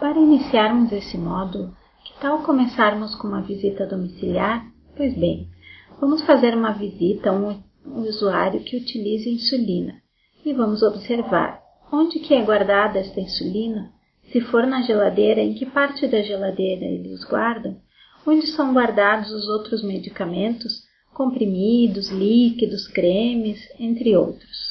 Para iniciarmos esse módulo, que tal começarmos com uma visita domiciliar? Pois bem, vamos fazer uma visita a um usuário que utiliza insulina e vamos observar onde que é guardada esta insulina, se for na geladeira, em que parte da geladeira eles guardam, onde são guardados os outros medicamentos, comprimidos, líquidos, cremes, entre outros.